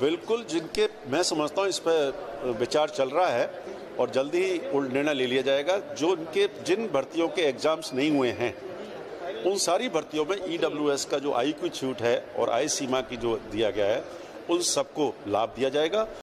बिल्कुल, जिनके मैं समझता हूँ इस पर विचार चल रहा है और जल्दी ही निर्णय ले लिया जाएगा। जो उनके जिन भर्तियों के एग्ज़ाम्स नहीं हुए हैं, उन सारी भर्तियों में ईडब्ल्यूएस का जो आई क्यू छूट है और आय सीमा की जो दिया गया है, उन सबको लाभ दिया जाएगा।